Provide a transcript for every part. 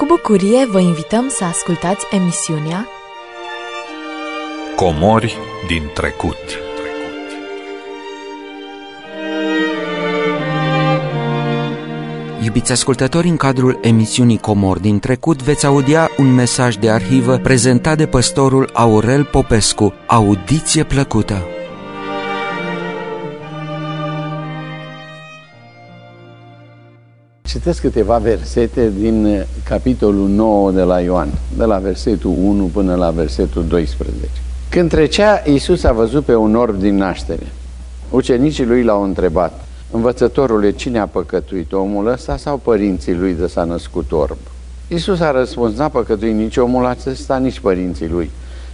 Cu bucurie vă invităm să ascultați emisiunea Comori din trecut. Iubiți ascultători, în cadrul emisiunii Comor din trecut veți audia un mesaj de arhivă prezentat de păstorul Aurel Popescu. Audiție plăcută! Citesc câteva versete din uh, capitolul 9 de la Ioan, de la versetul 1 până la versetul 12. Când trecea, Iisus a văzut pe un orb din naștere. Ucenicii lui l-au întrebat, Învățătorule, cine a păcătuit, omul ăsta sau părinții lui de s-a născut orb? Iisus a răspuns, n-a păcătuit nici omul acesta, nici părinții lui,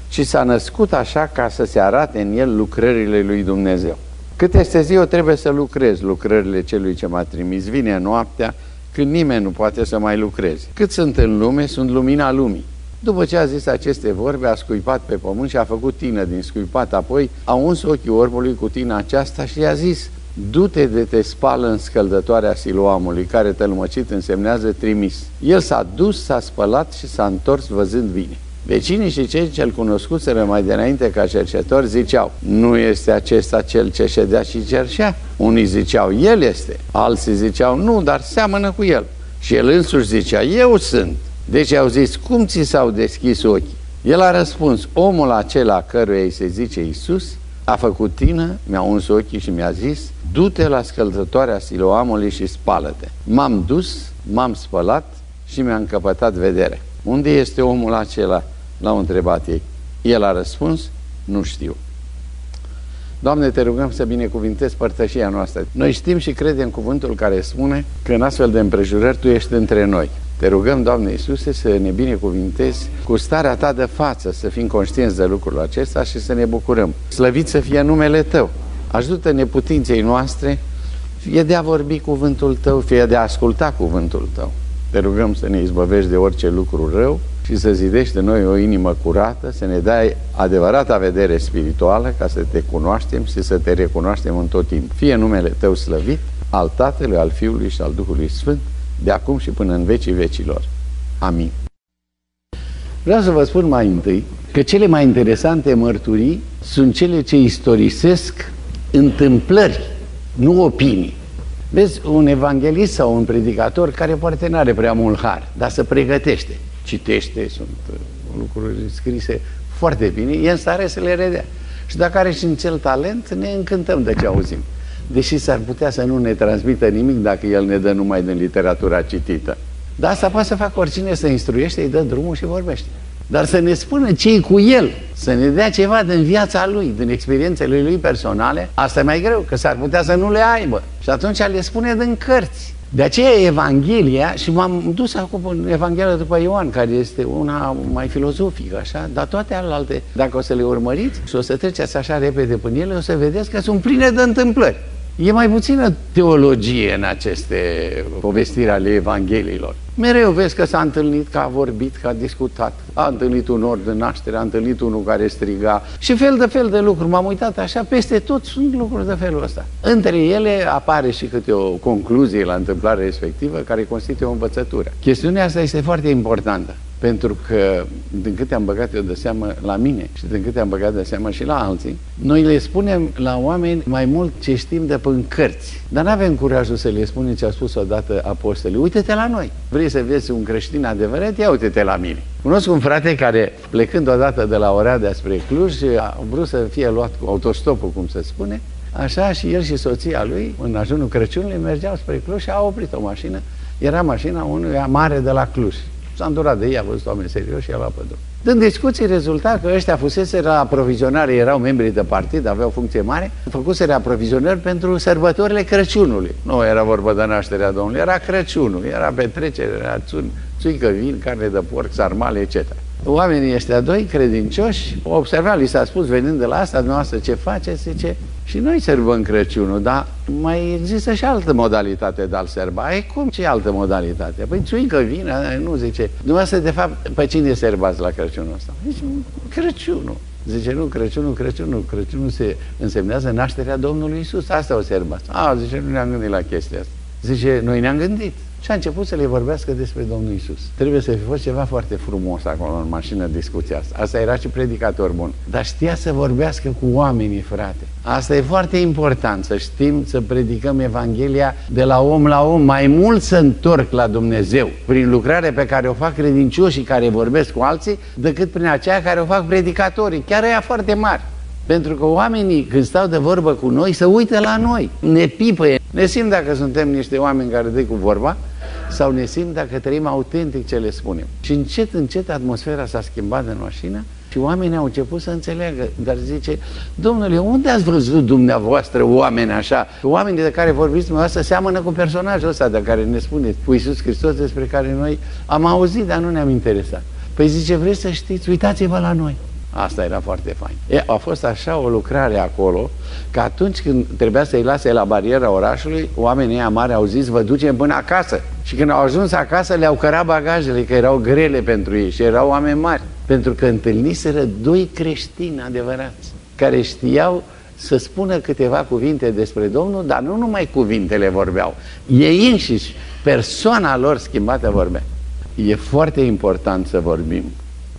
ci s-a născut așa ca să se arate în el lucrările lui Dumnezeu. Cât este ziua, trebuie să lucrez lucrările celui ce m-a trimis. Vine noaptea când nimeni nu poate să mai lucreze. Cât sunt în lume, sunt lumina lumii. După ce a zis aceste vorbe, a scuipat pe pământ și a făcut tină din scuipat. Apoi a uns ochii orbului cu tina aceasta și i-a zis, du-te de te spală în scăldătoarea siloamului, care tălmăcit însemnează trimis. El s-a dus, s-a spălat și s-a întors văzând bine. Vecinii și cei ce-l cunoscuseră mai dinainte ca cercetor ziceau, nu este acesta cel ce ședea și cerșea? Unii ziceau, el este, alții ziceau, nu, dar seamănă cu el. Și el însuși zicea, eu sunt. Deci au zis, cum ți s-au deschis ochii? El a răspuns, omul acela căruia îi se zice Iisus, a făcut tină, mi-a uns ochii și mi-a zis, du-te la scăldătoarea siloamului și spală-te. M-am dus, m-am spălat și mi-a încăpătat vedere. Unde este omul acela? L-au întrebat ei. El a răspuns, nu știu. Doamne, te rugăm să binecuvintezi părtășia noastră. Noi știm și credem cuvântul care spune că în astfel de împrejurări Tu ești între noi. Te rugăm, Doamne Iisuse, să ne binecuvintezi cu starea Ta de față, să fim conștienți de lucrul acesta și să ne bucurăm. Slăvit să fie numele Tău. Ajută neputinței noastre, fie de a vorbi cuvântul Tău, fie de a asculta cuvântul Tău. Te rugăm să ne izbăvești de orice lucru rău și să zidești de noi o inimă curată, să ne dai adevărata vedere spirituală ca să te cunoaștem și să te recunoaștem în tot timp. Fie numele Tău slăvit, al Tatălui, al Fiului și al Duhului Sfânt, de acum și până în vecii vecilor. Amin. Vreau să vă spun mai întâi că cele mai interesante mărturii sunt cele ce istorisesc întâmplări, nu opinii. Vezi, un evanghelist sau un predicator care poate nu are prea mult har, dar se pregătește, citește, sunt uh, lucruri scrise foarte bine, e în stare să le redea. Și dacă are și în cel talent, ne încântăm de ce auzim. Deși s-ar putea să nu ne transmită nimic dacă el ne dă numai din literatura citită. Dar asta poate să facă oricine, să instruiește, îi dă drumul și vorbește. Dar să ne spună ce cu el, să ne dea ceva din viața lui, din experiențele lui personale, asta e mai greu, că s-ar putea să nu le aibă. Și atunci le spune din cărți. De aceea Evanghelia, și m-am dus acum în Evanghelia după Ioan, care este una mai filozofică, așa, dar toate alte, dacă o să le urmăriți și o să treceți așa repede până ele, o să vedeți că sunt pline de întâmplări. E mai puțină teologie în aceste povestiri ale Evangheliilor. Mereu vezi că s-a întâlnit, că a vorbit, că a discutat, a întâlnit un ori de naștere, a întâlnit unul care striga și fel de fel de lucruri. M-am uitat așa, peste tot sunt lucruri de felul ăsta. Între ele apare și câte o concluzie la întâmplarea respectivă care constituie o învățătură. Chestiunea asta este foarte importantă. Pentru că, din câte am băgat eu de seamă la mine și din câte am băgat de seamă și la alții, noi le spunem la oameni mai mult ce știm de până cărți. Dar nu avem curajul să le spunem ce a spus odată apostolii. Uite-te la noi. Vrei să vezi un creștin adevărat? Ia uite-te la mine. Cunosc un frate care, plecând odată de la Oradea spre Cluj, a vrut să fie luat cu autostopul, cum se spune, Așa și el și soția lui, în ajunul Crăciunului, mergeau spre Cluj și au oprit o mașină. Era mașina unui mare de la Cluj. S-a îndurat de ei, a văzut oameni serioși și a luat pe drum. Din discuții rezulta că ăștia fusese la aprovizionare, erau membri de partid, aveau funcție mare, făcuseră aprovizionări pentru sărbătorile Crăciunului. Nu era vorba de nașterea Domnului, era Crăciunul, era petrecere, era țuică, vin, carne de porc, sarmale, etc. Oamenii ăștia doi, credincioși, observat, li s-a spus, venind de la asta, dumneavoastră ce faceți, zice, și noi sărbăm Crăciunul, dar mai există și altă modalitate de a-l serba. E cum ce altă modalitate? Păi țuică vine, nu zice. Dumneavoastră, de fapt, pe cine serbați la Crăciunul ăsta? Zice, Crăciunul. Zice, nu, Crăciunul, Crăciunul, Crăciunul se însemnează nașterea Domnului Isus. Asta o serbați. A, zice, nu ne-am gândit la chestia asta. Zice, noi ne-am gândit. Și a început să le vorbească despre Domnul Isus. Trebuie să fi fost ceva foarte frumos acolo în mașină discuția asta. Asta era și predicator bun. Dar știa să vorbească cu oamenii, frate. Asta e foarte important, să știm să predicăm Evanghelia de la om la om. Mai mult să întorc la Dumnezeu prin lucrarea pe care o fac credincioșii care vorbesc cu alții, decât prin aceea care o fac predicatorii, chiar ea foarte mari. Pentru că oamenii, când stau de vorbă cu noi, se uită la noi, ne pipăie. Ne simt dacă suntem niște oameni care dă cu vorba sau ne simt dacă trăim autentic ce le spunem. Și încet, încet atmosfera s-a schimbat în mașină și oamenii au început să înțeleagă. Dar zice, domnule, unde ați văzut dumneavoastră oameni așa? Oamenii de care vorbiți dumneavoastră seamănă cu personajul ăsta de care ne spuneți, cu Iisus Hristos, despre care noi am auzit, dar nu ne-am interesat. Păi zice, vreți să știți, uitați-vă la noi. Asta era foarte fain. E, a fost așa o lucrare acolo, că atunci când trebuia să-i lase la bariera orașului, oamenii mari au zis, vă ducem până acasă. Și când au ajuns acasă, le-au cărat bagajele, că erau grele pentru ei și erau oameni mari. Pentru că întâlniseră doi creștini adevărați, care știau să spună câteva cuvinte despre Domnul, dar nu numai cuvintele vorbeau. Ei înșiși, persoana lor schimbată vorbea. E foarte important să vorbim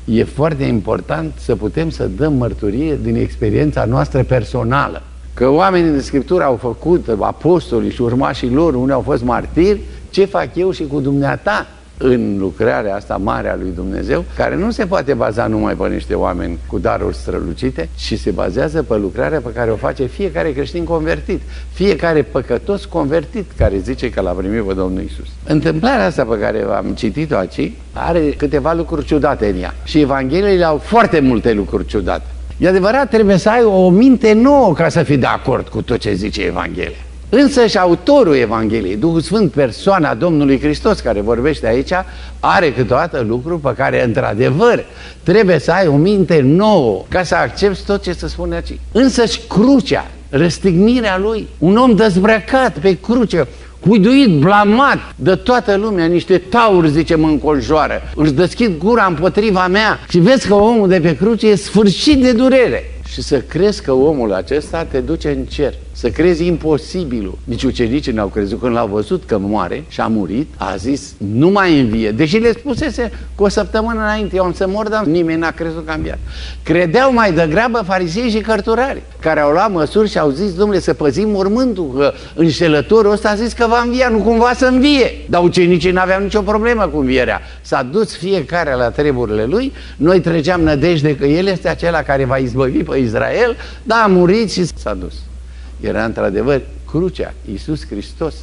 e foarte important să putem să dăm mărturie din experiența noastră personală. Că oamenii din Scriptură au făcut, apostolii și urmașii lor, unii au fost martiri, ce fac eu și cu dumneata? În lucrarea asta mare a lui Dumnezeu, care nu se poate baza numai pe niște oameni cu daruri strălucite, ci se bazează pe lucrarea pe care o face fiecare creștin convertit, fiecare păcătos convertit care zice că l-a primit pe Domnul Isus. Întâmplarea asta pe care am citit-o aici are câteva lucruri ciudate în ea și Evangheliile au foarte multe lucruri ciudate. E adevărat, trebuie să ai o minte nouă ca să fii de acord cu tot ce zice Evanghelia. Însă și autorul Evangheliei, Duhul Sfânt, persoana Domnului Hristos care vorbește aici, are câteodată lucruri pe care, într-adevăr, trebuie să ai o minte nouă ca să accepti tot ce se spune aici. Însă și crucea, răstignirea lui, un om dezbrăcat pe cruce, cuiduit, blamat de toată lumea, niște tauri, zice, mă înconjoară, își deschid gura împotriva mea și vezi că omul de pe cruce e sfârșit de durere și să crezi că omul acesta te duce în cer, să crezi imposibilul. Nici ucenicii n-au crezut când l-au văzut că moare și a murit, a zis, nu mai învie. Deși le spusese cu o săptămână înainte, eu am să mor, dar nimeni n-a crezut că a înviat. Credeau mai degrabă farisei și cărturari, care au luat măsuri și au zis, domnule, să păzim mormântul, că înșelătorul ăsta a zis că va învia, nu cumva să învie. Dar ucenicii n-aveau nicio problemă cu învierea. S-a dus fiecare la treburile lui, noi treceam nădejde că el este acela care va izbăvi pe Israel, dar a murit și s-a dus. Era într-adevăr crucea, Iisus Hristos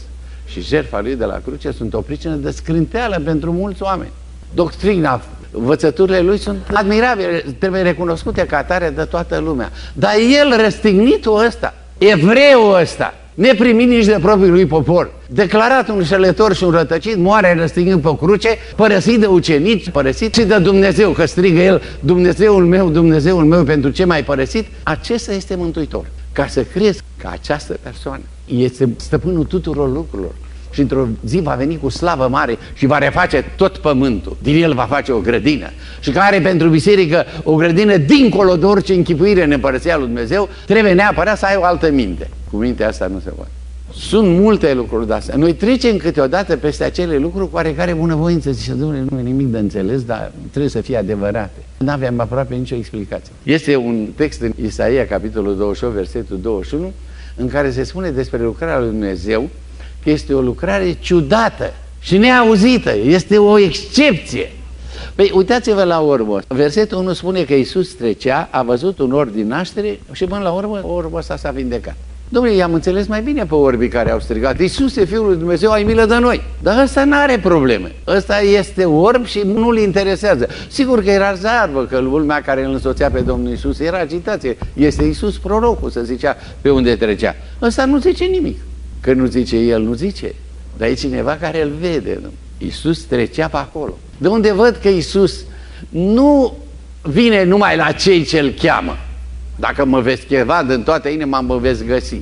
și jertfa lui de la cruce sunt o pricină de scrânteală pentru mulți oameni. Doctrina, învățăturile lui sunt admirabile, trebuie recunoscute ca atare de toată lumea. Dar el, răstignitul ăsta, evreul ăsta, neprimit nici de propriul lui popor, declarat un șelător și un rătăcit, moare răstignind pe cruce, părăsit de ucenici, părăsit și de Dumnezeu, că strigă el, Dumnezeul meu, Dumnezeul meu, pentru ce mai părăsit? Acesta este Mântuitor. Ca să crezi că această persoană este stăpânul tuturor lucrurilor și într-o zi va veni cu slavă mare și va reface tot pământul. Din el va face o grădină. Și care are pentru biserică o grădină dincolo de orice închipuire în împărăția lui Dumnezeu, trebuie neapărat să ai o altă minte. Cu mintea asta nu se poate. Sunt multe lucruri de astea. Noi trecem câteodată peste acele lucruri cu oarecare bunăvoință. Zice, domnule, nu e nimic de înțeles, dar trebuie să fie adevărate. Nu aveam aproape nicio explicație. Este un text în Isaia, capitolul 28, versetul 21, în care se spune despre lucrarea lui Dumnezeu că este o lucrare ciudată și neauzită. Este o excepție. Păi uitați-vă la urmă. Versetul 1 spune că Iisus trecea, a văzut un orb din naștere și până la urmă orbul ăsta s-a vindecat. Domnule, i-am înțeles mai bine pe orbii care au strigat, Iisuse, Fiul lui Dumnezeu, ai milă de noi. Dar ăsta nu are probleme. Ăsta este orb și nu-l interesează. Sigur că era zarvă că lumea care îl însoțea pe Domnul Iisus era agitație. Este Iisus prorocul, să zicea pe unde trecea. Ăsta nu zice nimic. Că nu zice el, nu zice. Dar e cineva care îl vede. Nu? Iisus trecea pe acolo. De unde văd că Iisus nu vine numai la cei ce îl cheamă. Dacă mă veți cheva din toată inima, mă veți găsi.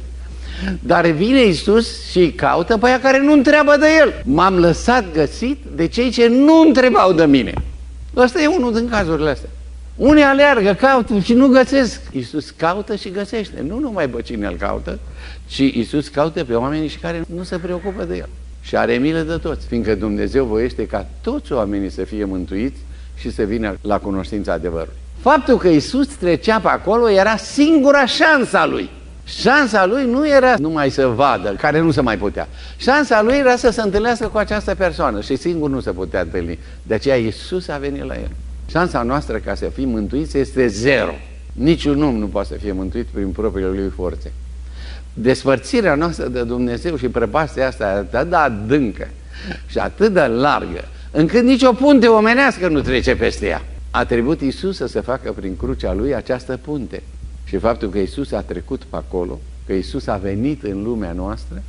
Dar vine Iisus și caută pe aia care nu întreabă de El. M-am lăsat găsit de cei ce nu întrebau de mine. Ăsta e unul din cazurile astea. Unii aleargă, caută și nu găsesc. Iisus caută și găsește. Nu numai pe cine îl caută, ci Iisus caută pe oamenii și care nu se preocupă de El. și are milă de toți, fiindcă Dumnezeu voiește ca toți oamenii să fie mântuiți și să vină la cunoștința adevărului. Faptul că Isus trecea pe acolo era singura șansa lui. Șansa lui nu era numai să vadă, care nu se mai putea. Șansa lui era să se întâlnească cu această persoană și singur nu se putea întâlni. De aceea Isus a venit la el. Șansa noastră ca să fim mântuiți este zero. Niciun om nu poate să fie mântuit prin propriile lui forțe. Despărțirea noastră de Dumnezeu și prăpastia asta atât de adâncă și atât de largă, încât nicio punte omenească nu trece peste ea. A trebuit Isus să se facă prin crucea Lui această punte. Și faptul că Isus a trecut pe acolo, că Isus a venit în lumea noastră,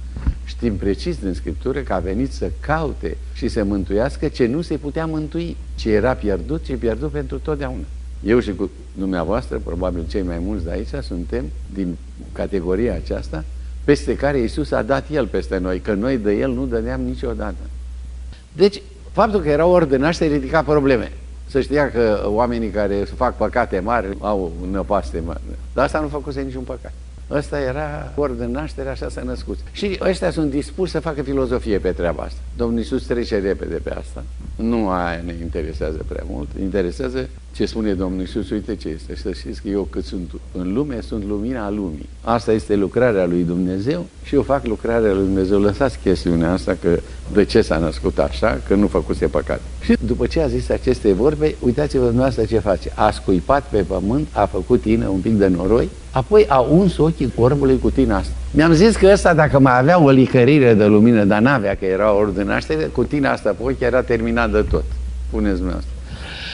știm precis din Scriptură că a venit să caute și să mântuiască ce nu se putea mântui, ce era pierdut, ce pierdut pentru totdeauna. Eu și cu dumneavoastră, probabil cei mai mulți de aici, suntem din categoria aceasta, peste care Isus a dat El peste noi, că noi de El nu dădeam niciodată. Deci, faptul că era ordănaște ridica probleme. Să știa că oamenii care fac păcate mari au năpaste mari. Dar asta nu făcuse niciun păcat. Ăsta era ori de naștere, așa s-a născut. Și ăștia sunt dispuși să facă filozofie pe treaba asta. Domnul Iisus trece repede pe asta. Nu aia ne interesează prea mult. Interesează ce spune Domnul Iisus, uite ce este. Să știți că eu cât sunt în lume, sunt lumina lumii. Asta este lucrarea lui Dumnezeu și eu fac lucrarea lui Dumnezeu. Lăsați chestiunea asta că de ce s-a născut așa, că nu făcuse păcat. Și după ce a zis aceste vorbe, uitați-vă dumneavoastră ce face. A scuipat pe pământ, a făcut tine un pic de noroi, apoi a uns ochii corbului cu tine asta. Mi-am zis că ăsta, dacă mai avea o licărire de lumină, dar n-avea, că era ordinaște, cu tine asta pe ochi era terminat de tot. Puneți dumneavoastră.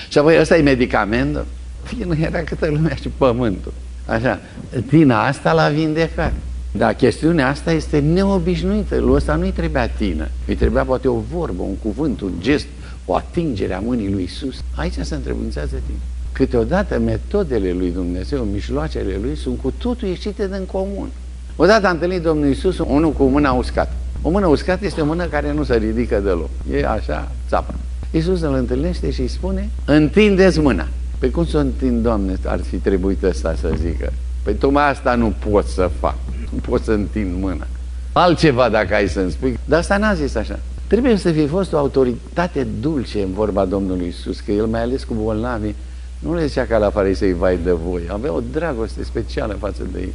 Și apoi ăsta e medicament, fie nu era câtă lumea și pământul. Așa, tina asta l-a vindecat. Dar chestiunea asta este neobișnuită. Lui ăsta nu-i trebuia tină. Îi trebuia poate o vorbă, un cuvânt, un gest, o atingere a mâinii lui Isus. Aici se întrebuințează tine. Câteodată metodele lui Dumnezeu, mijloacele lui sunt cu totul ieșite din comun. Odată a întâlnit Domnul Isus unul cu mâna uscată. O mână uscată este o mână care nu se ridică deloc. E așa, țapă. Iisus îl întâlnește și îi spune, întindeți mâna. Păi cum să o întind, Doamne, ar fi trebuit ăsta să zică? Păi tocmai asta nu pot să fac. Nu pot să întind mâna. Altceva dacă ai să-mi spui. Dar asta n-a zis așa. Trebuie să fie fost o autoritate dulce în vorba Domnului Isus, că el mai ales cu bolnavii nu le zicea ca la farisei vai de voi, avea o dragoste specială față de ei.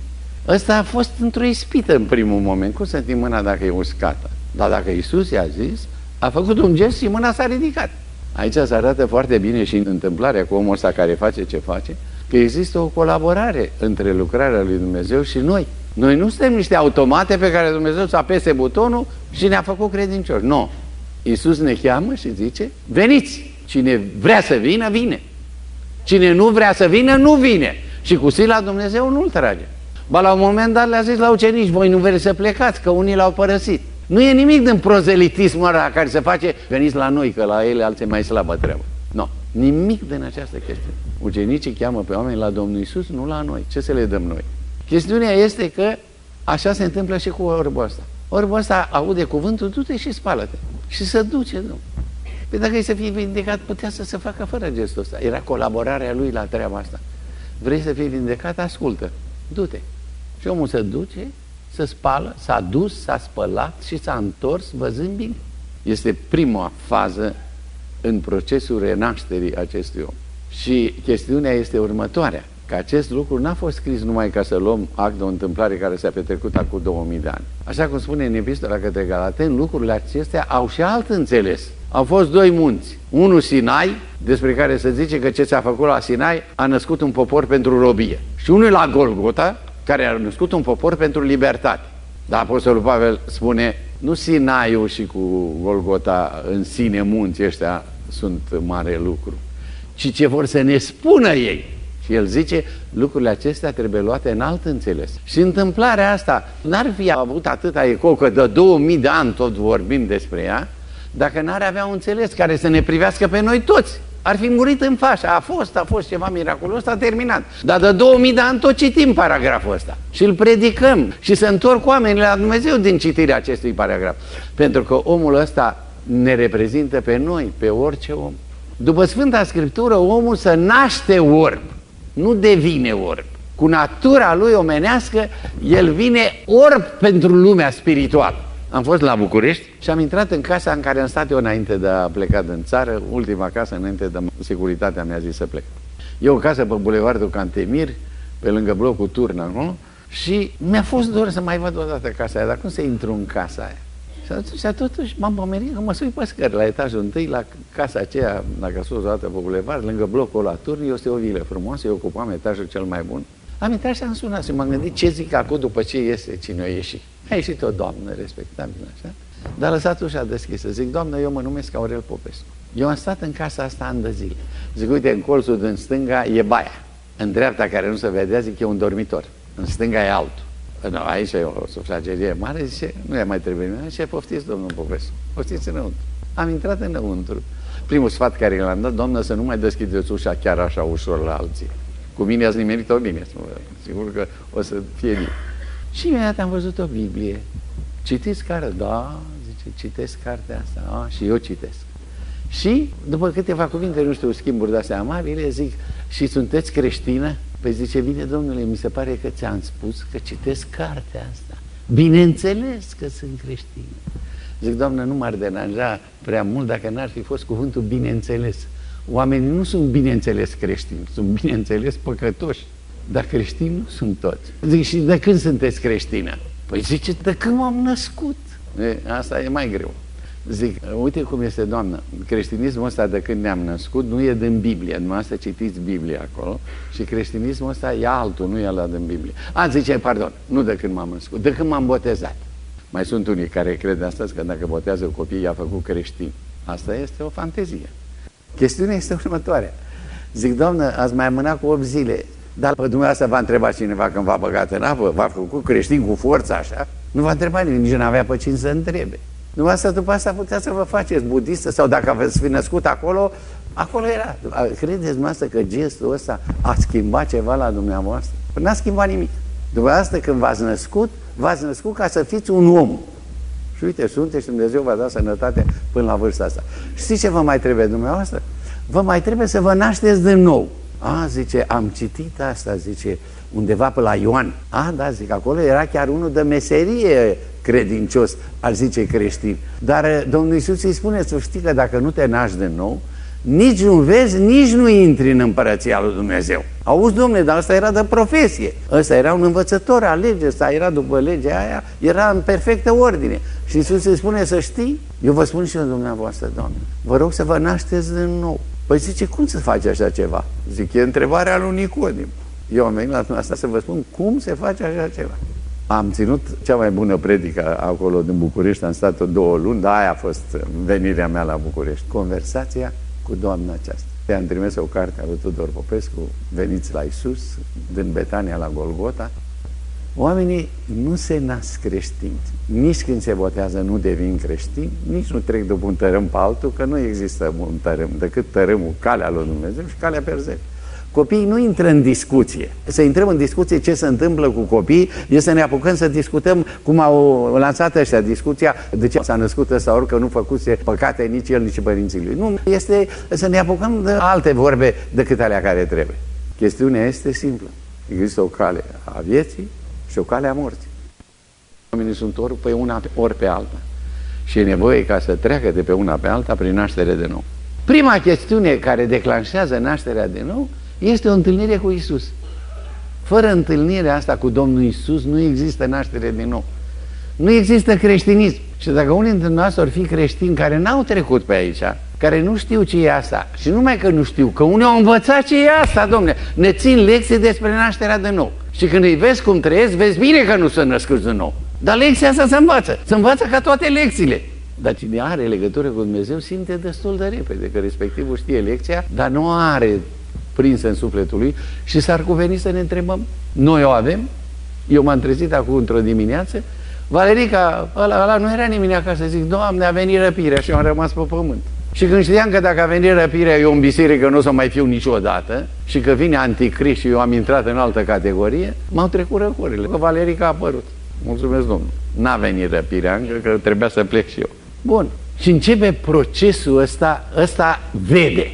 Ăsta a fost într-o ispită în primul moment. Cum să întind mâna dacă e uscată? Dar dacă Isus i-a zis, a făcut un gest și mâna s-a ridicat. Aici se arată foarte bine și în întâmplarea cu omul ăsta care face ce face, că există o colaborare între lucrarea lui Dumnezeu și noi. Noi nu suntem niște automate pe care Dumnezeu să apese butonul și ne-a făcut credincioși. Nu. Iisus ne cheamă și zice, veniți! Cine vrea să vină, vine. Cine nu vrea să vină, nu vine. Și cu sila Dumnezeu nu-l trage. Ba la un moment dat le-a zis la ucenici, voi nu vreți să plecați, că unii l-au părăsit. Nu e nimic din prozelitismul ăla care se face, veniți la noi, că la ele alții mai slabă treabă. Nu, nimic din această chestiune. Ucenicii cheamă pe oameni la Domnul Isus, nu la noi. Ce să le dăm noi? Chestiunea este că așa se întâmplă și cu orbul ăsta. Orbul ăsta aude cuvântul, du-te și spală-te. Și se duce, nu. Păi dacă e să fie vindecat, putea să se facă fără gestul ăsta. Era colaborarea lui la treaba asta. Vrei să fii vindecat? Ascultă. Du-te. Și omul se duce se spală, s-a dus, s-a spălat și s-a întors văzând bine. Este prima fază în procesul renașterii acestui om. Și chestiunea este următoarea, că acest lucru n-a fost scris numai ca să luăm act de o întâmplare care s-a petrecut acum 2000 de ani. Așa cum spune în epistola către Galaten, lucrurile acestea au și alt înțeles. Au fost doi munți. Unul Sinai, despre care se zice că ce s-a făcut la Sinai a născut un popor pentru robie. Și unul la Golgota, care a născut un popor pentru libertate. Dar Apostolul Pavel spune, nu Sinaiul și cu Golgota în sine munții ăștia sunt mare lucru, ci ce vor să ne spună ei. Și el zice, lucrurile acestea trebuie luate în alt înțeles. Și întâmplarea asta n-ar fi avut atâta eco, că de 2000 de ani tot vorbim despre ea, dacă n-ar avea un înțeles care să ne privească pe noi toți ar fi murit în fașa. A fost, a fost ceva miraculos, a terminat. Dar de 2000 de ani tot citim paragraful ăsta și îl predicăm și se întorc oamenii la Dumnezeu din citirea acestui paragraf. Pentru că omul ăsta ne reprezintă pe noi, pe orice om. După Sfânta Scriptură, omul să naște orb, nu devine orb. Cu natura lui omenească, el vine orb pentru lumea spirituală. Am fost la București și am intrat în casa în care am stat eu înainte de a pleca din țară, ultima casă înainte de securitatea mi-a zis să plec. E o casă pe Bulevardul Cantemir, pe lângă blocul Turn acolo, și mi-a fost dor să mai văd o dată casa aia, dar cum să intru în casa aia? Și atunci, totuși, m-am pomenit că mă sui pe scări, la etajul întâi, la casa aceea, dacă sus o dată pe bulevard, lângă blocul la turn, este o vilă frumoasă, eu ocupam etajul cel mai bun. Am intrat și am sunat și m-am gândit ce zic acum după ce iese cine a ieșit. A ieșit o doamnă respectabilă, așa, dar a lăsat ușa deschisă. Zic, doamnă, eu mă numesc Aurel Popescu. Eu am stat în casa asta ani de zile. Zic, uite, în colțul din stânga e baia. În dreapta, care nu se vedea, zic, e un dormitor. În stânga e altul. Nu, aici e o sufragerie mare, zice, nu e mai trebuie nimeni. Zice, poftiți, domnul Popescu, poftiți înăuntru. Am intrat înăuntru. Primul sfat care l-am dat, doamnă, să nu mai deschideți ușa chiar așa ușor la alții. Cu mine ați nimerit-o bine, sigur că o să fie bine. Și imediat am văzut o Biblie. Citiți care? Da, zice, citesc cartea asta. A, și eu citesc. Și, după câteva cuvinte, nu știu, schimburi de-astea amabile, zic, și sunteți creștină? Păi zice, bine, domnule, mi se pare că ți-am spus că citesc cartea asta. Bineînțeles că sunt creștin. Zic, doamnă, nu m-ar deranja prea mult dacă n-ar fi fost cuvântul bineînțeles. Oamenii nu sunt bineînțeles creștini, sunt bineînțeles păcătoși. Dar creștini nu sunt toți. Zic, și de când sunteți creștină? Păi zice, de când m-am născut. E, asta e mai greu. Zic, uite cum este, doamnă, creștinismul ăsta de când ne-am născut nu e din Biblie, să citiți Biblia acolo și creștinismul ăsta e altul, nu e ăla din Biblie. A, zice, pardon, nu de când m-am născut, de când m-am botezat. Mai sunt unii care cred astăzi că dacă botează copiii i-a făcut creștin. Asta este o fantezie. Chestiunea este următoarea. Zic, doamnă, ați mai amânat cu 8 zile, dar pe dumneavoastră v-a întrebat cineva când v-a băgat în apă, v-a făcut creștin cu forța așa? Nu v-a întrebat nimeni, nici nu avea pe cine să întrebe. Dumneavoastră după asta putea să vă faceți budistă sau dacă veți fi născut acolo, acolo era. Credeți dumneavoastră că gestul ăsta a schimbat ceva la dumneavoastră? Păi n-a schimbat nimic. Dumneavoastră când v-ați născut, v-ați născut ca să fiți un om. Și uite, sunteți și Dumnezeu v-a dat sănătate până la vârsta asta. Știți ce vă mai trebuie dumneavoastră? Vă mai trebuie să vă nașteți din nou. A, zice, am citit asta, zice, undeva pe la Ioan. A, da, zic, acolo era chiar unul de meserie credincios, ar zice creștin. Dar eh, Domnul Iisus îi spune să știi că dacă nu te naști de nou, nici nu vezi, nici nu intri în împărăția lui Dumnezeu. Auzi, domnule, dar asta era de profesie. Ăsta era un învățător al legii, ăsta era după legea aia, era în perfectă ordine. Și Iisus îi spune să știi, eu vă spun și eu dumneavoastră, Doamne, vă rog să vă nașteți din nou. Păi zice, cum să faci așa ceva? Zic, e întrebarea lui Nicodim. Eu am venit la asta să vă spun cum se face așa ceva. Am ținut cea mai bună predică acolo din București, am stat două luni, dar aia a fost venirea mea la București. Conversația cu doamna aceasta. I-am trimis o carte a lui Tudor Popescu, Veniți la Isus, din Betania la Golgota. Oamenii nu se nasc creștini. Nici când se botează nu devin creștini, nici nu trec după un tărâm pe altul, că nu există un tărâm, decât tărâmul, calea lui Dumnezeu și calea perzei. Copiii nu intră în discuție. Să intrăm în discuție ce se întâmplă cu copiii, este să ne apucăm să discutăm cum au lansat ăștia discuția, de ce s-a născut ăsta, ori că nu făcuse păcate nici el, nici părinții lui. Nu, este să ne apucăm de alte vorbe decât alea care trebuie. Chestiunea este simplă. Există o cale a vieții și o cale a morții. Oamenii sunt ori pe una, ori pe alta. Și e nevoie ca să treacă de pe una pe alta prin naștere de nou. Prima chestiune care declanșează nașterea de nou este o întâlnire cu Isus. Fără întâlnirea asta cu Domnul Isus nu există naștere din nou. Nu există creștinism. Și dacă unii dintre noi ar fi creștini care n-au trecut pe aici, care nu știu ce e asta, și numai că nu știu, că unii au învățat ce e asta, domne, ne țin lecții despre nașterea de nou. Și când îi vezi cum trăiesc, vezi bine că nu sunt născuți de nou. Dar lecția asta se învață. Se învață ca toate lecțiile. Dar cine are legătură cu Dumnezeu simte destul de repede că respectivul știe lecția, dar nu are prinse în sufletul lui și s-ar cuveni să ne întrebăm, noi o avem? Eu m-am trezit acum într-o dimineață, Valerica, ăla, ăla nu era nimeni acasă, zic, Doamne, a venit răpirea și eu am rămas pe pământ. Și când știam că dacă a venit răpirea, eu în biserică nu o să mai fiu niciodată și că vine anticrist și eu am intrat în altă categorie, m-au trecut răcorile, că Valerica a apărut. Mulțumesc, Domnul. N-a venit răpirea încă, că trebuia să plec și eu. Bun. Și începe procesul ăsta, ăsta vede.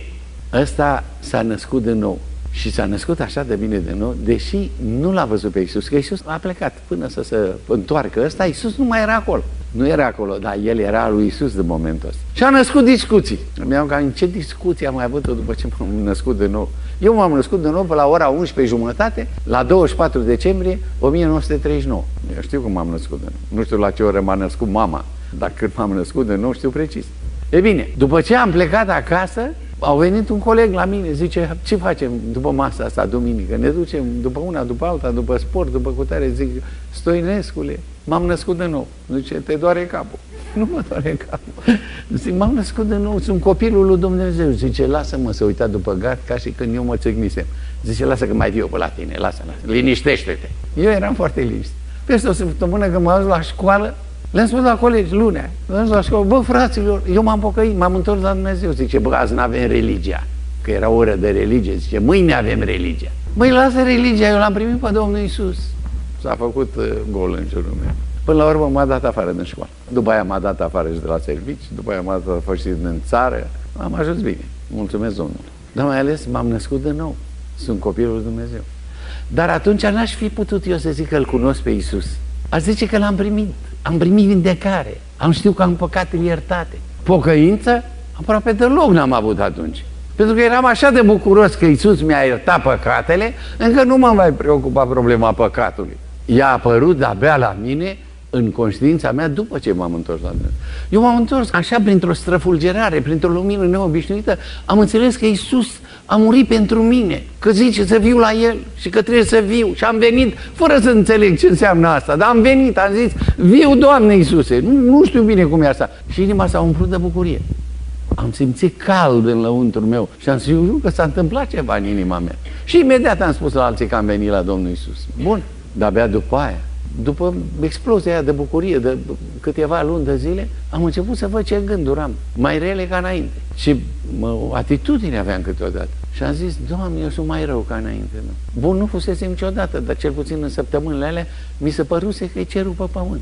Ăsta s-a născut din nou. Și s-a născut așa de bine de nou, deși nu l-a văzut pe Isus, că Isus a plecat până să se întoarcă ăsta, Isus nu mai era acolo. Nu era acolo, dar el era lui Isus de momentul ăsta. Și a născut discuții. Mi-am în ce discuții am mai avut după ce m-am născut de nou. Eu m-am născut de nou pe la ora 11 jumătate, la 24 decembrie 1939. Eu știu cum m-am născut de nou. Nu știu la ce oră m-a născut mama, dar când m-am născut de nou știu precis. E bine, după ce am plecat acasă, au venit un coleg la mine, zice, ce facem după masa asta, duminică? Ne ducem după una, după alta, după sport, după cutare. Zic, Stoinescule, m-am născut de nou. Zice, te doare capul. Nu mă doare capul. Zic, m-am născut de nou, sunt copilul lui Dumnezeu. Zice, lasă-mă să uita după gard ca și când eu mă țăgnisem. Zice, lasă că mai viu pe la tine, lasă, lasă, liniștește-te. Eu eram foarte liniștit. Peste o săptămână când m-am la școală, le-am spus la colegi lunea, le-am spus la școală, bă, fraților, eu m-am pocăit, m-am întors la Dumnezeu. Zice, bă, azi nu avem religia, că era oră de religie. Zice, mâine avem religia. Măi, lasă religia, eu l-am primit pe Domnul Isus. S-a făcut uh, gol în jurul meu. Până la urmă m-a dat afară din școală. După aia m-a dat afară și de la servici, după aia m-a dat afară și din țară. Am ajuns bine. Mulțumesc Domnului. Dar mai ales m-am născut de nou. Sunt copilul lui Dumnezeu. Dar atunci n-aș fi putut eu să zic că îl cunosc pe Isus. Aș zice că l-am primit am primit vindecare, am știut că am păcatele iertate. Pocăință? Aproape deloc n-am avut atunci. Pentru că eram așa de bucuros că Isus mi-a iertat păcatele, încă nu m-am mai preocupat problema păcatului. Ea a apărut de-abia la mine în conștiința mea după ce m-am întors la Dumnezeu. Eu m-am întors așa printr-o străfulgerare, printr-o lumină neobișnuită, am înțeles că Isus a murit pentru mine, că zice să viu la El și că trebuie să viu. Și am venit fără să înțeleg ce înseamnă asta, dar am venit, am zis, viu Doamne Iisuse, nu, nu știu bine cum e asta. Și inima s-a umplut de bucurie. Am simțit cald în lăuntrul meu și am simțit că s-a întâmplat ceva în inima mea. Și imediat am spus la alții că am venit la Domnul Isus. Bun, dar abia după aia după explozia aia de bucurie de câteva luni de zile, am început să văd ce gânduri am, mai rele ca înainte. Și mă, atitudine aveam câteodată. Și am zis, Doamne, eu sunt mai rău ca înainte. Nu? Bun, nu fusese niciodată, dar cel puțin în săptămânile alea mi se păruse că e cerul pe pământ.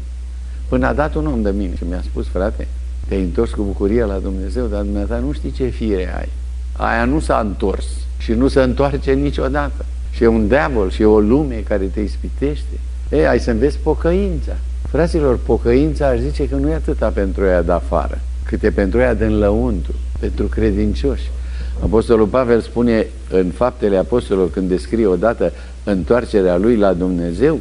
Până a dat un om de mine și mi-a spus, frate, te-ai întors cu bucurie la Dumnezeu, dar Dumnezeu nu știi ce fire ai. Aia nu s-a întors și nu se întoarce niciodată. Și e un diavol și e o lume care te ispitește ei, ai să înveți pocăința. Fraților, pocăința aș zice că nu e atâta pentru ea de afară, cât e pentru ea din lăuntru, pentru credincioși. Apostolul Pavel spune în Faptele Apostolilor, când descrie odată întoarcerea lui la Dumnezeu,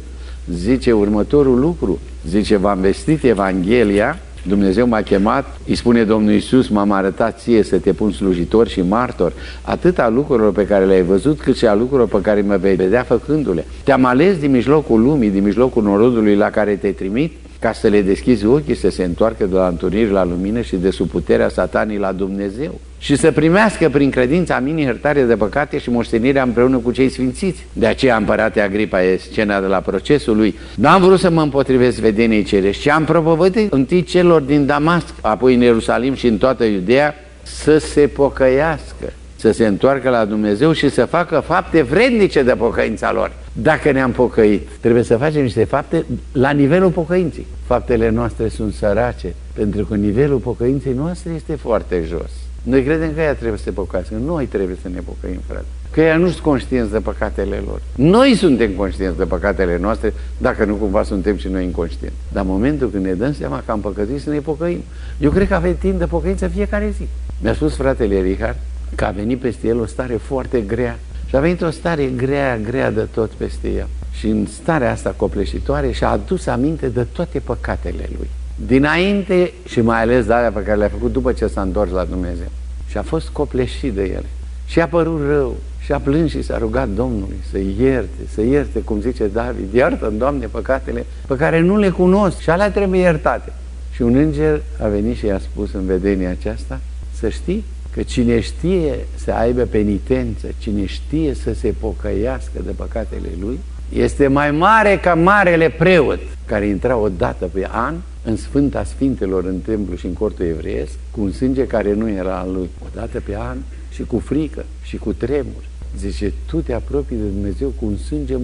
zice următorul lucru, zice, v-am vestit Evanghelia Dumnezeu m-a chemat, îi spune Domnul Iisus, m-am arătat ție să te pun slujitor și martor, atât a lucrurilor pe care le-ai văzut, cât și a lucrurilor pe care mă vei vedea făcându-le. Te-am ales din mijlocul lumii, din mijlocul norodului la care te trimit, ca să le deschizi ochii să se întoarcă de la întuniri la lumină și de sub puterea satanii la Dumnezeu și să primească prin credința mine iertare de păcate și moștenirea împreună cu cei sfințiți. De aceea împărate Agripa e scena de la procesul lui. N-am vrut să mă împotrivesc vedenei cerești, ci am propovădit întâi celor din Damasc, apoi în Ierusalim și în toată Iudea, să se pocăiască să se întoarcă la Dumnezeu și să facă fapte vrednice de pocăința lor. Dacă ne-am pocăit, trebuie să facem niște fapte la nivelul pocăinței. Faptele noastre sunt sărace, pentru că nivelul pocăinței noastre este foarte jos. Noi credem că ea trebuie să se pocăiască. Noi trebuie să ne pocăim, frate. Că ea nu sunt conștienți de păcatele lor. Noi suntem conștienți de păcatele noastre, dacă nu cumva suntem și noi inconștienți. Dar în momentul când ne dăm seama că am păcătuit, să ne pocăim. Eu cred că avem timp de pocăință fiecare zi. Mi-a spus fratele Richard că a venit peste el o stare foarte grea. Și a venit o stare grea, grea de tot peste el. Și în starea asta copleșitoare și-a adus aminte de toate păcatele lui. Dinainte și mai ales de alea pe care le-a făcut după ce s-a întors la Dumnezeu. Și a fost copleșit de ele. Și a părut rău. Și a plâns și s-a rugat Domnului să ierte, să ierte, cum zice David, iartă Doamne păcatele pe care nu le cunosc și alea trebuie iertate. Și un înger a venit și i-a spus în vedenia aceasta, să știi că cine știe să aibă penitență, cine știe să se pocăiască de păcatele lui, este mai mare ca marele preot care intra o dată pe an în Sfânta Sfintelor în templu și în cortul evreiesc, cu un sânge care nu era al lui, o dată pe an și cu frică și cu tremur. Zice, tu te apropii de Dumnezeu cu un sânge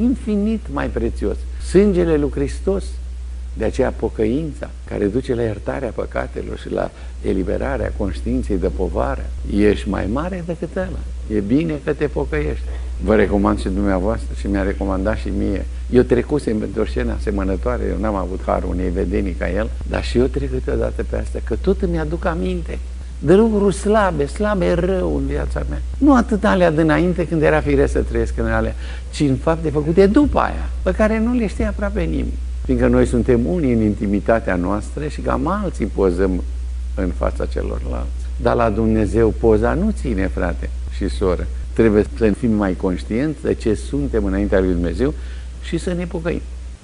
infinit mai prețios. Sângele lui Hristos De aceea pocăința, care duce la iertarea păcatelor și la eliberarea conștiinței de povară, ești mai mare decât ăla. E bine că te pocăiești. Vă recomand și dumneavoastră și mi-a recomandat și mie. Eu trecusem pentru o scenă asemănătoare, eu n-am avut harul unei vedenii ca el, dar și eu trec câteodată pe asta, că tot îmi aduc aminte de lucruri slabe, slabe rău în viața mea. Nu atât alea dinainte când era firesc să trăiesc în alea, ci în fapte făcute după aia, pe care nu le știe aproape nimeni. Fiindcă noi suntem unii în intimitatea noastră și cam alții pozăm în fața celorlalți. Dar la Dumnezeu poza nu ține, frate și soră. Trebuie să fim mai conștienți de ce suntem înaintea lui Dumnezeu și să ne pocăim.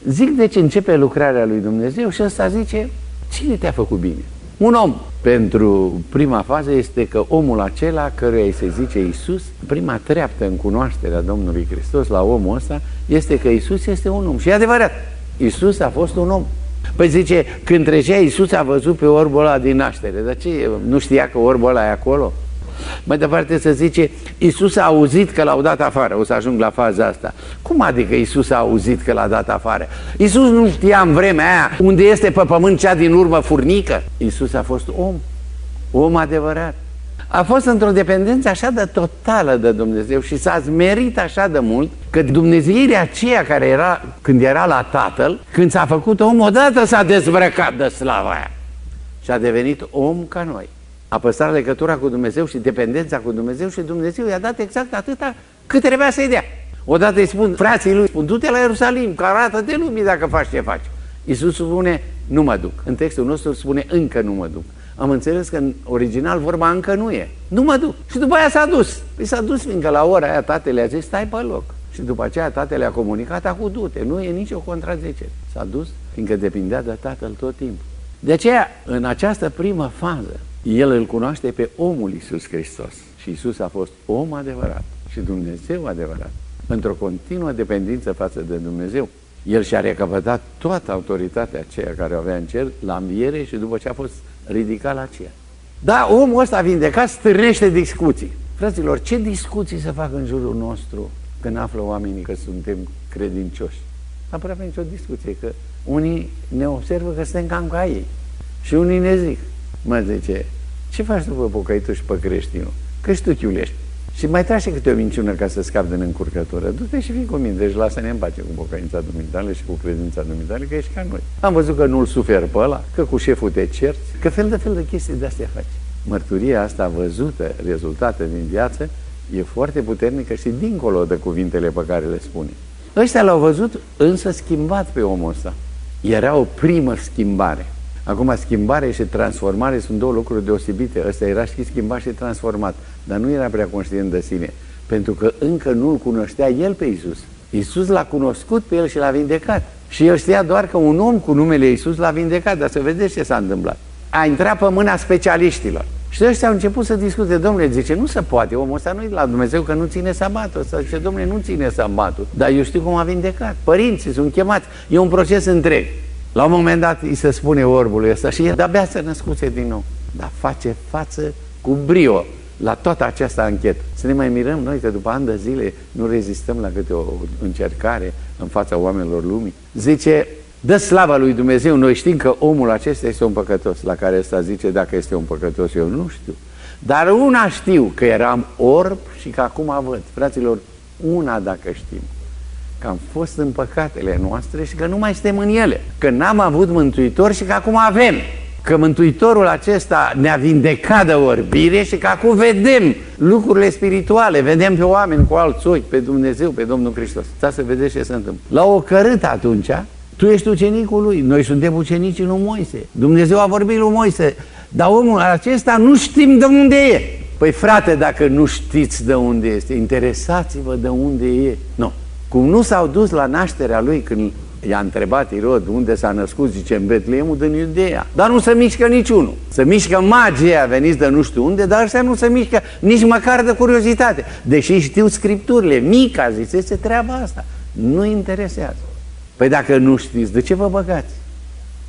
Zic de ce începe lucrarea lui Dumnezeu și ăsta zice, cine te-a făcut bine? Un om. Pentru prima fază este că omul acela, căruia îi se zice Isus, prima treaptă în cunoașterea Domnului Hristos la omul ăsta, este că Isus este un om. Și e adevărat, Isus a fost un om. Păi zice, când trecea Isus a văzut pe orbul ăla din naștere. Dar ce, nu știa că orbul ăla e acolo? Mai departe să zice, Iisus a auzit că l-au dat afară, o să ajung la faza asta. Cum adică Iisus a auzit că l-a dat afară? Iisus nu știa în vremea aia unde este pe pământ cea din urmă furnică. Iisus a fost om, om adevărat. A fost într-o dependență așa de totală de Dumnezeu și s-a zmerit așa de mult că Dumnezeirea aceea care era când era la Tatăl, când s-a făcut om, odată s-a dezbrăcat de slava aia și a devenit om ca noi a păstrat legătura cu Dumnezeu și dependența cu Dumnezeu și Dumnezeu i-a dat exact atâta cât trebuia să-i dea. Odată îi spun frații lui, spun, du-te la Ierusalim, că arată de lumii dacă faci ce faci. Iisus spune, nu mă duc. În textul nostru spune, încă nu mă duc. Am înțeles că în original vorba încă nu e. Nu mă duc. Și după aia s-a dus. Păi s-a dus fiindcă la ora aia tatăl a zis, stai pe loc. Și după aceea tatăl a comunicat, acum du-te. Nu e nicio contrazicere. S-a dus fiindcă depindea de tatăl tot timpul. De aceea, în această primă fază, el îl cunoaște pe omul Iisus Hristos. Și Iisus a fost om adevărat și Dumnezeu adevărat, într-o continuă dependență față de Dumnezeu. El și-a recapătat toată autoritatea aceea care o avea în cer la înviere și după ce a fost ridicat la cer. Da, omul ăsta vindecat stârnește discuții. Fraților, ce discuții să fac în jurul nostru când află oamenii că suntem credincioși? Aproape nicio discuție, că unii ne observă că suntem cam ca ei. Și unii ne zic, mă zice, ce faci tu pe pocăitul și pe creștinul? Că și tu chiulești. Și mai tragi câte o minciună ca să scapi din încurcătură. Du-te și fii cu mine, deci lasă-ne în pace cu pocăința dumitale și cu credința dumitale, că ești ca noi. Am văzut că nu-l suferi pe ăla, că cu șeful te cerți, că fel de fel de chestii de-astea faci. Mărturia asta văzută, rezultată din viață, e foarte puternică și dincolo de cuvintele pe care le spune. Ăștia l-au văzut însă schimbat pe omul ăsta. Era o primă schimbare. Acum, schimbare și transformare sunt două lucruri deosebite. Ăsta era și schimbat și transformat, dar nu era prea conștient de sine, pentru că încă nu-L cunoștea El pe Isus. Isus l-a cunoscut pe El și l-a vindecat. Și el știa doar că un om cu numele Isus l-a vindecat, dar să vedeți ce s-a întâmplat. A intrat pe mâna specialiștilor. Și ăștia au început să discute, domnule, zice, nu se poate, omul ăsta nu la Dumnezeu că nu ține sabatul. Ăsta zice, domnule, nu ține sabatul, dar eu știu cum a vindecat. Părinții sunt chemați, e un proces întreg. La un moment dat îi se spune orbului ăsta și el de-abia se născuse din nou. Dar face față cu brio la toată această anchetă. Să ne mai mirăm noi că după ani de zile nu rezistăm la câte o încercare în fața oamenilor lumii. Zice, dă slava lui Dumnezeu, noi știm că omul acesta este un păcătos, la care ăsta zice, dacă este un păcătos, eu nu știu. Dar una știu, că eram orb și că acum văd. Fraților, una dacă știm că am fost în păcatele noastre și că nu mai suntem în ele, că n-am avut mântuitor și că acum avem, că mântuitorul acesta ne-a vindecat de orbire și că acum vedem lucrurile spirituale, vedem pe oameni cu alți ochi, pe Dumnezeu, pe Domnul Hristos. Sta să vedeți ce se întâmplă. La o cărât atunci, tu ești ucenicul lui, noi suntem ucenicii lui Moise. Dumnezeu a vorbit lui Moise, dar omul acesta nu știm de unde e. Păi frate, dacă nu știți de unde este, interesați-vă de unde e. Nu. Cum nu s-au dus la nașterea lui când i-a întrebat Irod unde s-a născut, zice, în Betleemul din Iudeea. Dar nu se mișcă niciunul. Se mișcă magia veniți de nu știu unde, dar ăștia nu se mișcă nici măcar de curiozitate. Deși știu scripturile. Mica zisese treaba asta. Nu interesează. Păi dacă nu știți, de ce vă băgați?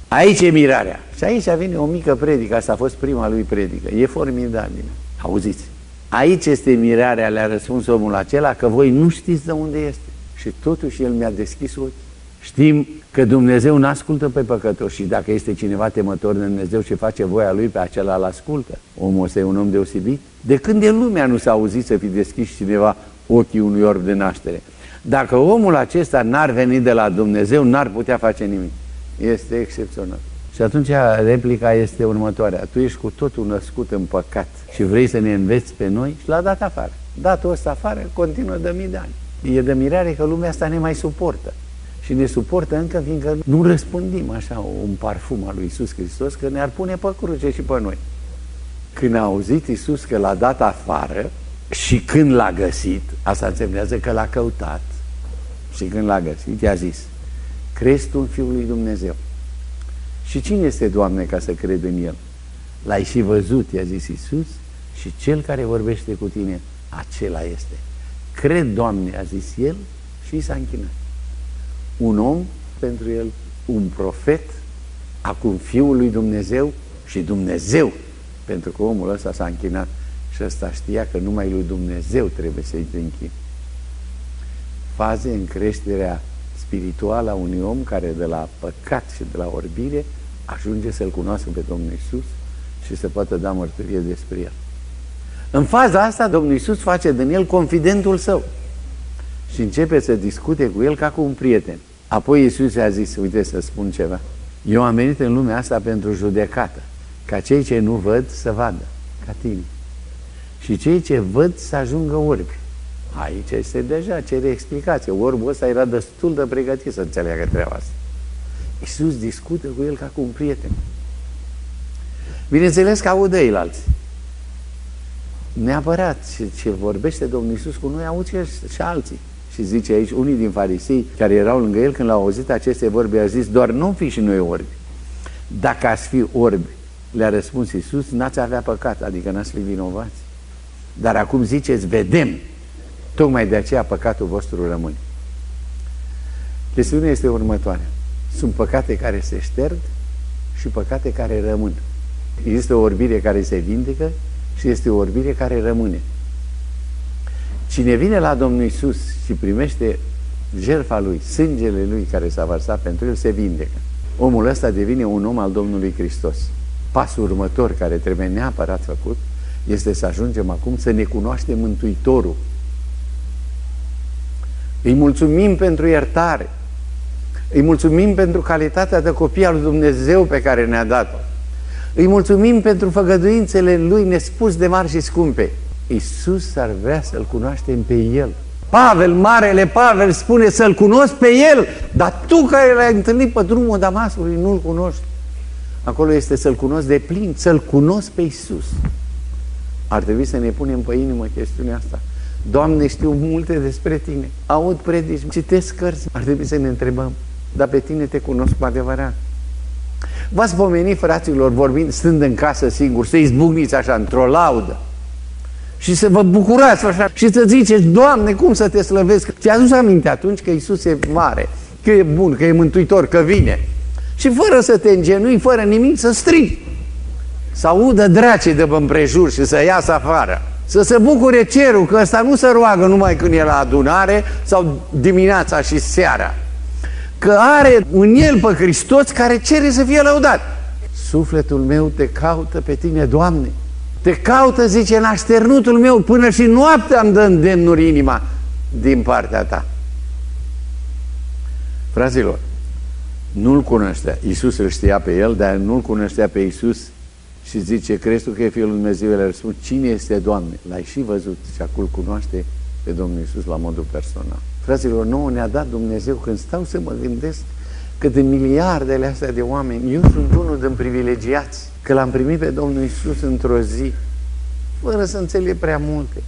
Aici e mirarea. Și aici vine o mică predică, asta a fost prima lui predică. E formidabilă. Auziți? Aici este mirarea, le-a răspuns omul acela, că voi nu știți de unde este. Și totuși el mi-a deschis ochii. Știm că Dumnezeu nu ascultă pe păcătoși și dacă este cineva temător de Dumnezeu și face voia lui, pe acela îl ascultă. Omul ăsta e un om deosebit. De când de lumea nu s-a auzit să fi deschis cineva ochii unui orb de naștere? Dacă omul acesta n-ar veni de la Dumnezeu, n-ar putea face nimic. Este excepțional. Și atunci replica este următoarea. Tu ești cu totul născut în păcat și vrei să ne înveți pe noi și l-a dat afară. Datul ăsta afară continuă de mii de ani. E de mirare că lumea asta ne mai suportă. Și ne suportă încă fiindcă nu răspândim așa un parfum al lui Isus Hristos că ne-ar pune pe cruce și pe noi. Când a auzit Isus că l-a dat afară și când l-a găsit, asta însemnează că l-a căutat și când l-a găsit, i-a zis, crezi tu în Fiul lui Dumnezeu? Și cine este, Doamne, ca să cred în El? L-ai și văzut, i-a zis Isus, și cel care vorbește cu tine, acela este. Cred, Doamne, a zis el și s-a închinat. Un om pentru el, un profet, acum Fiul lui Dumnezeu și Dumnezeu, pentru că omul ăsta s-a închinat și ăsta știa că numai lui Dumnezeu trebuie să-i închin. Faze în creșterea spirituală a unui om care de la păcat și de la orbire ajunge să-L cunoască pe Domnul Isus și să poată da mărturie despre El. În faza asta, Domnul Isus face din el confidentul său și începe să discute cu el ca cu un prieten. Apoi Isus i-a zis, uite să spun ceva, eu am venit în lumea asta pentru judecată, ca cei ce nu văd să vadă, ca tine. Și cei ce văd să ajungă orbi. Aici este deja, cere explicație. Orbul ăsta era destul de pregătit să înțeleagă treaba asta. Iisus discută cu el ca cu un prieten. Bineînțeles că audă ei alții. Neapărat ce, ce vorbește Domnul Iisus cu noi, auzi și alții. Și zice aici, unii din farisei care erau lângă el, când l-au auzit aceste vorbe, au zis, doar nu fi și noi orbi. Dacă ați fi orbi, le-a răspuns Iisus, n-ați avea păcat, adică n-ați fi vinovați. Dar acum ziceți, vedem, tocmai de aceea păcatul vostru rămâne. Chestiunea este următoarea. Sunt păcate care se șterg și păcate care rămân. Există o orbire care se vindecă și este o orbire care rămâne. Cine vine la Domnul Isus și primește jertfa Lui, sângele Lui care s-a vărsat pentru el, se vindecă. Omul ăsta devine un om al Domnului Hristos. Pasul următor care trebuie neapărat făcut este să ajungem acum să ne cunoaștem Mântuitorul. Îi mulțumim pentru iertare. Îi mulțumim pentru calitatea de copii al lui Dumnezeu pe care ne-a dat-o. Îi mulțumim pentru făgăduințele Lui nespus de mari și scumpe. Iisus ar vrea să-L cunoaștem pe El. Pavel, Marele Pavel, spune să-L cunosc pe El, dar tu care l-ai întâlnit pe drumul Damascului nu-L cunoști. Acolo este să-L cunosc de plin, să-L cunosc pe Iisus. Ar trebui să ne punem pe inimă chestiunea asta. Doamne, știu multe despre Tine, aud predici, citesc cărți. Ar trebui să ne întrebăm, dar pe Tine te cunosc cu adevărat. V-ați pomenit, fraților, vorbind, stând în casă singur, să izbucniți așa într-o laudă și să vă bucurați așa și să ziceți, Doamne, cum să te slăvesc? Ți-a adus aminte atunci că Isus e mare, că e bun, că e mântuitor, că vine. Și fără să te îngenui, fără nimic, să strigi. Să audă dracii de împrejur și să iasă afară. Să se bucure cerul, că ăsta nu se roagă numai când e la adunare sau dimineața și seara că are în el pe Hristos care cere să fie lăudat. Sufletul meu te caută pe tine, Doamne. Te caută, zice, în așternutul meu, până și noaptea îmi dă îndemnuri inima din partea ta. Fraților, nu-L cunoștea. Iisus îl știa pe el, dar nu-L cunoștea pe Iisus și zice, crezi tu că e Fiul lui Dumnezeu? El răspunde, cine este Doamne? L-ai și văzut și acum cunoaște pe Domnul Iisus la modul personal. Fraților, nouă ne-a dat Dumnezeu când stau să mă gândesc că de miliardele astea de oameni, eu sunt unul din privilegiați, că l-am primit pe Domnul Isus într-o zi, fără să înțeleg prea multe,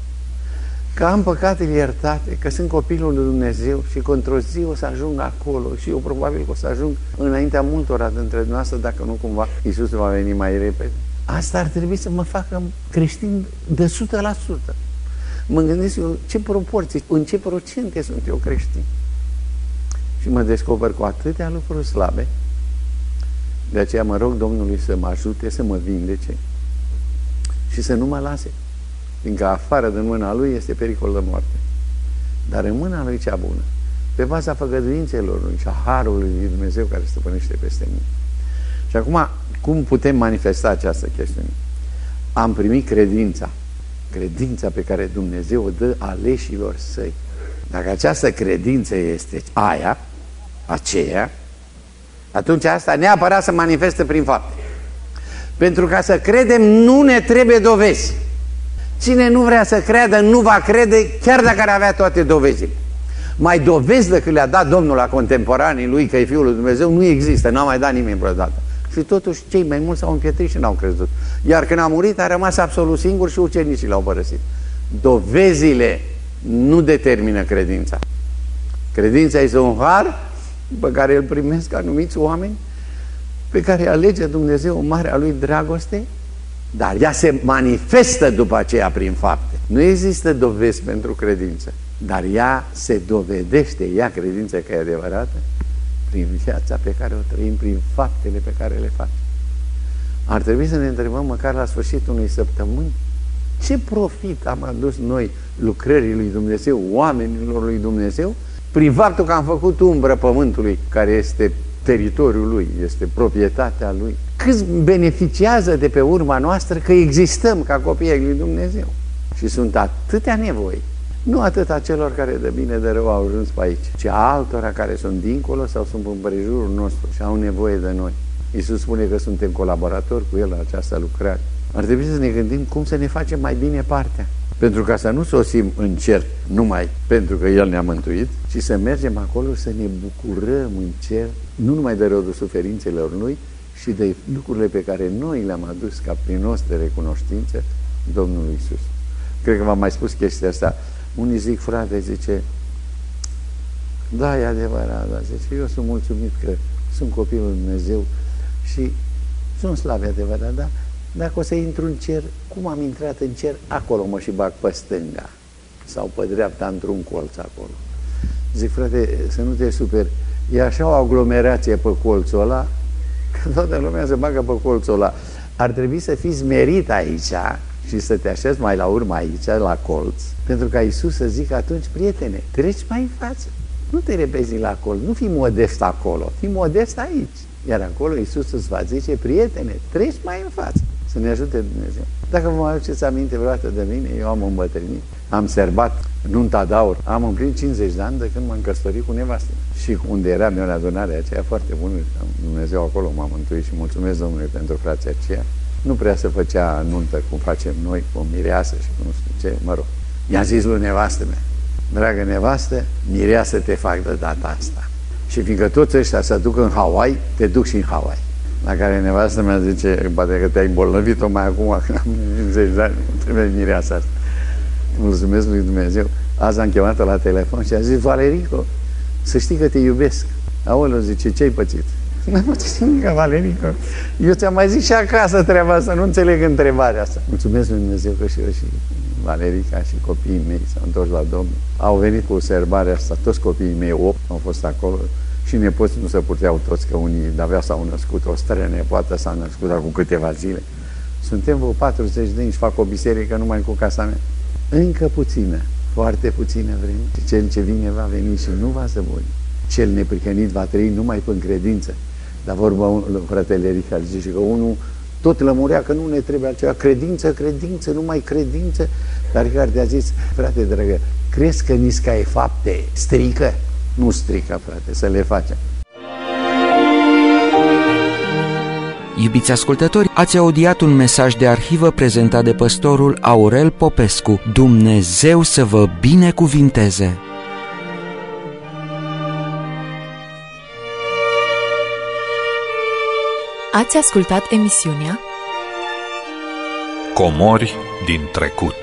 că am păcatele iertate, că sunt copilul lui Dumnezeu și că într-o zi o să ajung acolo și eu probabil că o să ajung înaintea multora dintre dumneavoastră dacă nu cumva Isus va veni mai repede. Asta ar trebui să mă facă creștin de 100% mă gândesc eu ce proporții, în ce procente sunt eu creștin. Și mă descoper cu atâtea lucruri slabe. De aceea mă rog Domnului să mă ajute, să mă vindece și să nu mă lase. Fiindcă afară din mâna Lui este pericol de moarte. Dar în mâna Lui cea bună, pe baza făgăduințelor lui și a harului lui Dumnezeu care stăpânește peste mine. Și acum, cum putem manifesta această chestiune? Am primit credința, credința pe care Dumnezeu o dă aleșilor săi. Dacă această credință este aia, aceea, atunci asta neapărat să manifestă prin fapte. Pentru ca să credem nu ne trebuie dovezi. Cine nu vrea să creadă, nu va crede chiar dacă ar avea toate dovezile. Mai dovezi decât le-a dat Domnul la contemporanii lui că e Fiul lui Dumnezeu nu există, n-a mai dat nimeni vreodată. Și totuși cei mai mulți s-au împietrit și n-au crezut. Iar când a murit a rămas absolut singur și ucenicii l-au părăsit. Dovezile nu determină credința. Credința este un har pe care îl primesc anumiți oameni, pe care alege Dumnezeu o mare a lui dragoste, dar ea se manifestă după aceea prin fapte. Nu există dovezi pentru credință, dar ea se dovedește, ea credința că e adevărată, prin viața pe care o trăim, prin faptele pe care le facem. Ar trebui să ne întrebăm măcar la sfârșitul unei săptămâni ce profit am adus noi lucrării lui Dumnezeu, oamenilor lui Dumnezeu, prin faptul că am făcut umbră pământului care este teritoriul lui, este proprietatea lui. Câți beneficiază de pe urma noastră că existăm ca copii ai lui Dumnezeu? Și sunt atâtea nevoi. Nu atât a celor care de bine de rău au ajuns pe aici, ci a altora care sunt dincolo sau sunt în prejurul nostru și au nevoie de noi. Iisus spune că suntem colaboratori cu El la această lucrare. Ar trebui să ne gândim cum să ne facem mai bine partea. Pentru ca să nu sosim în cer numai pentru că El ne-a mântuit, ci să mergem acolo să ne bucurăm în cer, nu numai de rodul suferințelor Lui, și de lucrurile pe care noi le-am adus ca prin de recunoștință Domnului Isus. Cred că v-am mai spus chestia asta. Unii zic, frate, zice, da, e adevărat, da, zice, eu sunt mulțumit că sunt copilul lui Dumnezeu și sunt slave adevărat, da? Dacă o să intru în cer, cum am intrat în cer, acolo mă și bag pe stânga sau pe dreapta într-un colț acolo. Zic, frate, să nu te super, e așa o aglomerație pe colțul ăla, că toată lumea se bagă pe colțul ăla. Ar trebui să fiți merit aici și să te așezi mai la urmă aici, la colț, pentru ca Iisus să zică atunci, prietene, treci mai în față. Nu te repezi la colț, nu fi modest acolo, fi modest aici. Iar acolo Iisus îți va zice, prietene, treci mai în față. Să ne ajute Dumnezeu. Dacă vă mai aduceți aminte vreodată de mine, eu am îmbătrânit. Am serbat nunta de aur. Am împlinit 50 de ani de când m-am căsătorit cu nevastă. Și unde eram eu la adunarea aceea foarte bună, Dumnezeu acolo m-a mântuit și mulțumesc Domnului pentru frația aceea. Nu prea se făcea nuntă cum facem noi, cu o mireasă și cu nu știu ce, mă rog. I-a zis lui nevastă mea, dragă nevastă, mireasă te fac de data asta. Și fiindcă toți ăștia se duc în Hawaii, te duc și în Hawaii. La care nevastă mea zice, poate că te-ai îmbolnăvit-o mai acum, când am 50 de ani, nu trebuie mireasa asta. Mulțumesc lui Dumnezeu. Azi am chemat la telefon și a zis, Valerico, să știi că te iubesc. Aoleu, zice, ce-ai pățit? N-am pățit nimic, Valerico. Eu ți-am mai zis și acasă treaba asta, nu înțeleg întrebarea asta. Mulțumesc lui Dumnezeu că și eu și Valerica și copiii mei s-au întors la Domnul. Au venit cu serbarea asta, toți copiii mei, 8, au fost acolo și nepoții nu se puteau toți, că unii de-abia s-au născut, o stră nepoată s-a născut acum câteva zile. Suntem vreo 40 de ani și fac o biserică numai cu casa mea. Încă puțină, foarte puțină vreme. Și cel ce vine va veni și nu va zăbori. Cel neprihănit va trăi numai prin credință. Dar vorba fratele Richard zice că unul tot lămurea că nu ne trebuie altceva. Credință, credință, numai credință. Dar Richard a zis, frate dragă, crezi că nisca e fapte strică? Nu strică, frate, să le facem. Iubiți ascultători, ați audiat un mesaj de arhivă prezentat de păstorul Aurel Popescu. Dumnezeu să vă binecuvinteze! Ați ascultat emisiunea Comori din trecut